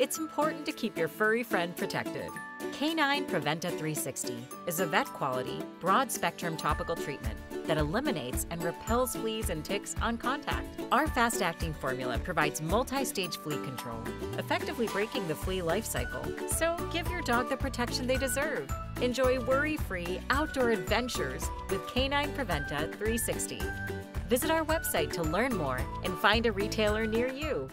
it's important to keep your furry friend protected. Canine Praventa 360 is a vet quality, broad spectrum topical treatment that eliminates and repels fleas and ticks on contact. Our fast acting formula provides multi stage flea control, effectively breaking the flea life cycle. So give your dog the protection they deserve. Enjoy worry free outdoor adventures with Canine Praventa 360. Visit our website to learn more and find a retailer near you.